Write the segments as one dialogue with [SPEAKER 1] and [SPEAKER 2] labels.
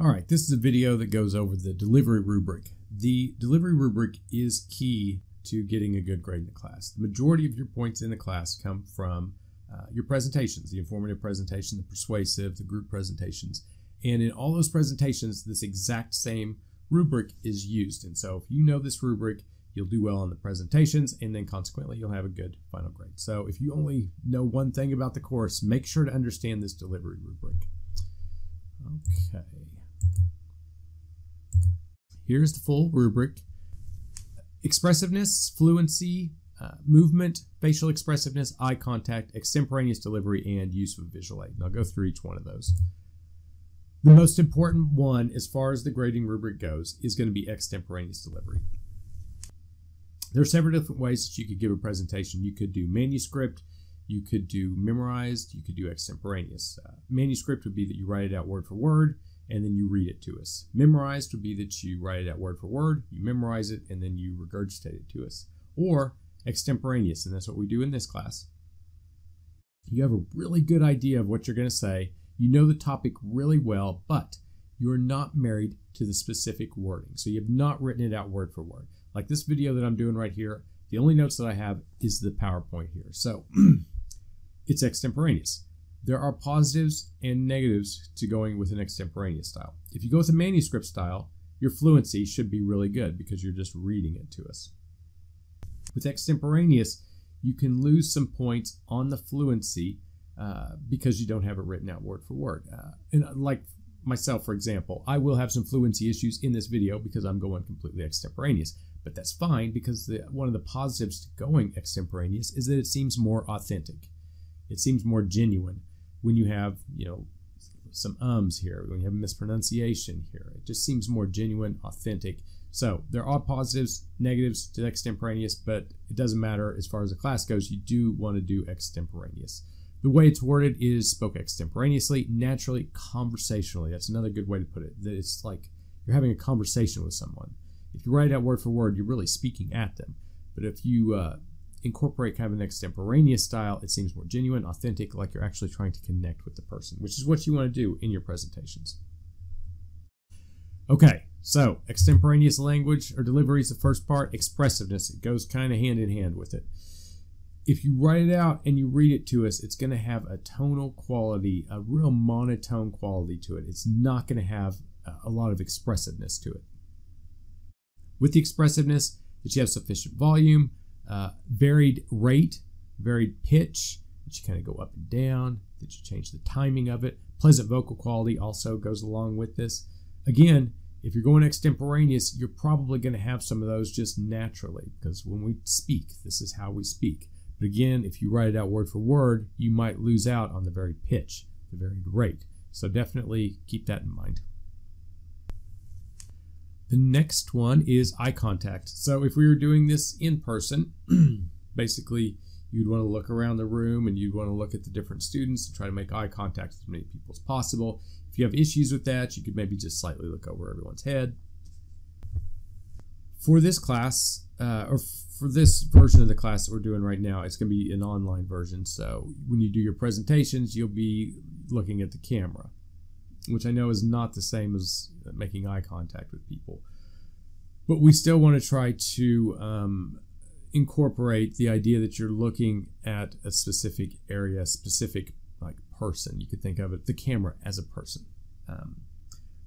[SPEAKER 1] All right, this is a video that goes over the delivery rubric. The delivery rubric is key to getting a good grade in the class. The majority of your points in the class come from uh, your presentations, the informative presentation, the persuasive, the group presentations. And in all those presentations, this exact same rubric is used. And so if you know this rubric, you'll do well on the presentations, and then consequently, you'll have a good final grade. So if you only know one thing about the course, make sure to understand this delivery rubric. Okay. Here's the full rubric. Expressiveness, fluency, uh, movement, facial expressiveness, eye contact, extemporaneous delivery, and use of visual aid. And I'll go through each one of those. The most important one, as far as the grading rubric goes, is going to be extemporaneous delivery. There are several different ways that you could give a presentation. You could do manuscript, you could do memorized, you could do extemporaneous. Uh, manuscript would be that you write it out word for word and then you read it to us. Memorized would be that you write it out word for word, you memorize it, and then you regurgitate it to us. Or extemporaneous, and that's what we do in this class. You have a really good idea of what you're going to say, you know the topic really well, but you're not married to the specific wording. So you have not written it out word for word. Like this video that I'm doing right here, the only notes that I have is the PowerPoint here. So it's extemporaneous. There are positives and negatives to going with an extemporaneous style. If you go with a manuscript style, your fluency should be really good because you're just reading it to us. With extemporaneous, you can lose some points on the fluency uh, because you don't have it written out word for word. Uh, and uh, like myself, for example, I will have some fluency issues in this video because I'm going completely extemporaneous. But that's fine because the, one of the positives to going extemporaneous is that it seems more authentic. It seems more genuine when you have, you know, some ums here, when you have mispronunciation here. It just seems more genuine, authentic. So there are positives, negatives to extemporaneous, but it doesn't matter as far as the class goes. You do want to do extemporaneous. The way it's worded is spoke extemporaneously, naturally, conversationally. That's another good way to put it. That it's like you're having a conversation with someone. If you write out word for word, you're really speaking at them. But if you uh, incorporate kind of an extemporaneous style, it seems more genuine, authentic, like you're actually trying to connect with the person, which is what you want to do in your presentations. Okay, so extemporaneous language or delivery is the first part. Expressiveness, it goes kind of hand in hand with it. If you write it out and you read it to us, it's going to have a tonal quality, a real monotone quality to it. It's not going to have a lot of expressiveness to it. With the expressiveness, that you have sufficient volume, uh, varied rate, varied pitch, that you kind of go up and down, that you change the timing of it. Pleasant vocal quality also goes along with this. Again, if you're going extemporaneous, you're probably going to have some of those just naturally because when we speak, this is how we speak. But again, if you write it out word for word, you might lose out on the varied pitch, the varied rate. So definitely keep that in mind. The next one is eye contact. So if we were doing this in person, basically you'd want to look around the room and you'd want to look at the different students and try to make eye contact with as many people as possible. If you have issues with that, you could maybe just slightly look over everyone's head. For this class, uh, or for this version of the class that we're doing right now, it's going to be an online version. So when you do your presentations, you'll be looking at the camera which I know is not the same as making eye contact with people. But we still want to try to um, incorporate the idea that you're looking at a specific area, a specific like person. You could think of it, the camera as a person. Um,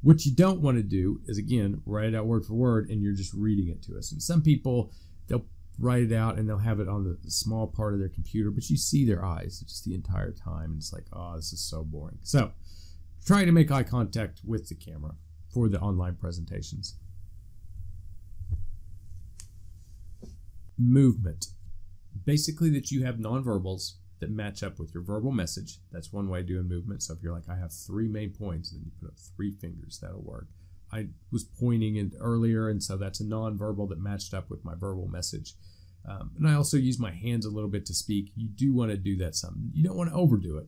[SPEAKER 1] what you don't want to do is again write it out word for word, and you're just reading it to us. And some people they'll write it out and they'll have it on the small part of their computer, but you see their eyes just the entire time, and it's like, oh, this is so boring. So try to make eye contact with the camera for the online presentations. Movement. Basically, that you have nonverbals that match up with your verbal message. That's one way of doing movement. So if you're like, I have three main points, then you put up three fingers, that'll work. I was pointing in earlier, and so that's a nonverbal that matched up with my verbal message. Um, and I also use my hands a little bit to speak. You do want to do that some. You don't want to overdo it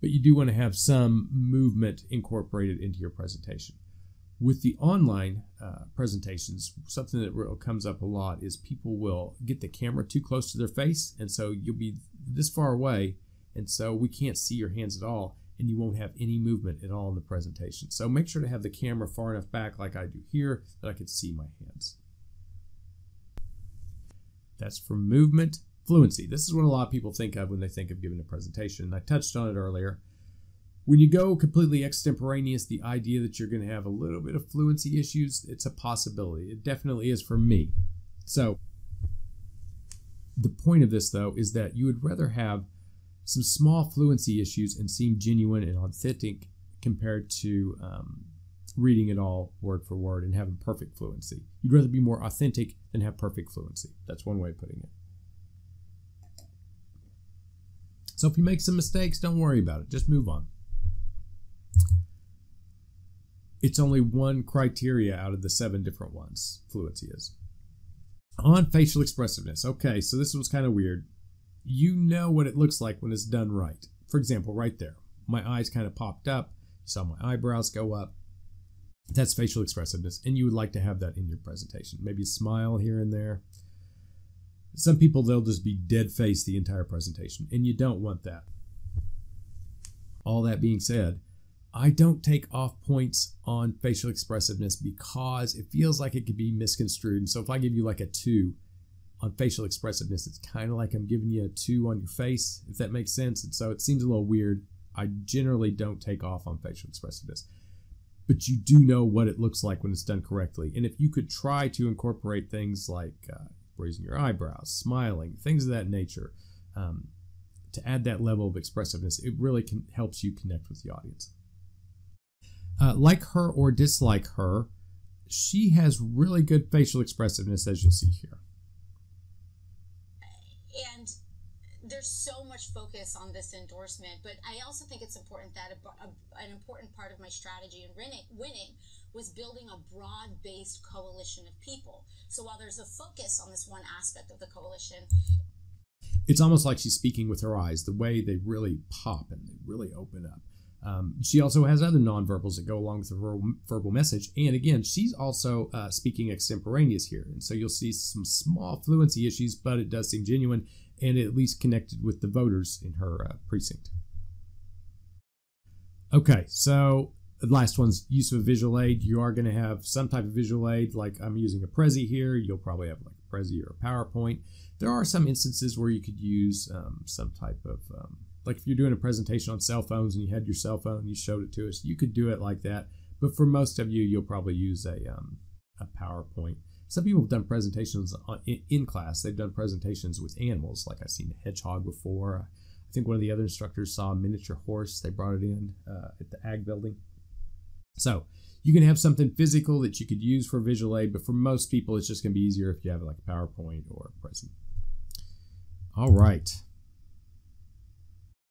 [SPEAKER 1] but you do want to have some movement incorporated into your presentation. With the online uh, presentations, something that comes up a lot is people will get the camera too close to their face, and so you'll be this far away, and so we can't see your hands at all. and you won't have any movement at all in the presentation. So make sure to have the camera far enough back like I do here that I can see my hands. That's for movement. Fluency. This is what a lot of people think of when they think of giving a presentation. I touched on it earlier. When you go completely extemporaneous, the idea that you're going to have a little bit of fluency issues, it's a possibility. It definitely is for me. So the point of this, though, is that you would rather have some small fluency issues and seem genuine and authentic compared to um, reading it all word for word and having perfect fluency. You'd rather be more authentic than have perfect fluency. That's one way of putting it. So if you make some mistakes, don't worry about it. Just move on. It's only one criteria out of the seven different ones, fluency is. On facial expressiveness. Okay, so this was kind of weird. You know what it looks like when it's done right. For example, right there, my eyes kind of popped up. You saw my eyebrows go up. That's facial expressiveness, and you would like to have that in your presentation. Maybe a smile here and there. Some people, they'll just be dead faced the entire presentation, and you don't want that. All that being said, I don't take off points on facial expressiveness because it feels like it could be misconstrued. And so if I give you like a two on facial expressiveness, it's kind of like I'm giving you a two on your face, if that makes sense. And so it seems a little weird. I generally don't take off on facial expressiveness but you do know what it looks like when it's done correctly. And if you could try to incorporate things like uh, raising your eyebrows, smiling, things of that nature, um, to add that level of expressiveness, it really can, helps you connect with the audience. Uh, like her or dislike her, she has really good facial expressiveness, as you'll see here.
[SPEAKER 2] And there's so much focus on this endorsement, but I also think it's important that a, a, an important part of my strategy in winning, was building a broad based coalition of people. So while there's a focus on this one aspect of the coalition,
[SPEAKER 1] it's almost like she's speaking with her eyes, the way they really pop and they really open up. Um, she also has other nonverbals that go along with her verbal message. And again, she's also uh, speaking extemporaneous here. And so you'll see some small fluency issues, but it does seem genuine and at least connected with the voters in her uh, precinct. Okay, so the last one's use of a visual aid. You are going to have some type of visual aid, like I'm using a Prezi here. You'll probably have like a Prezi or a PowerPoint. There are some instances where you could use um, some type of um, like if you're doing a presentation on cell phones and you had your cell phone and you showed it to us, you could do it like that. But for most of you, you'll probably use a, um, a PowerPoint. Some people have done presentations in, class. They've done presentations with animals, like I've seen a hedgehog before. I think one of the other instructors saw a miniature horse. They brought it in uh, at the ag building. So you can have something physical that you could use for visual aid, but for most people, it's just going to be easier if you have like a PowerPoint or a Prezi. All right.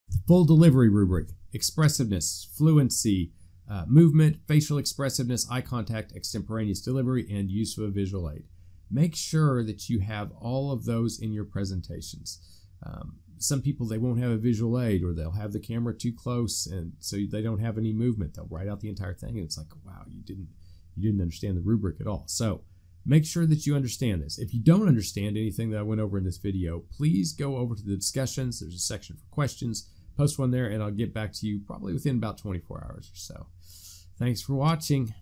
[SPEAKER 1] The Full delivery rubric expressiveness, fluency, uh, movement, facial expressiveness, eye contact, extemporaneous delivery, and use of a visual aid. Make sure that you have all of those in your presentations. Um, some people they won't have a visual aid or they'll have the camera too close and so they don't have any movement. They'll write out the entire thing and it's like wow you didn't you didn't understand the rubric at all. So make sure that you understand this. If you don't understand anything that i went over in this video please go over to the discussions. There's a section for questions post one there and I'll get back to you probably within about 24 hours or so. Thanks for watching.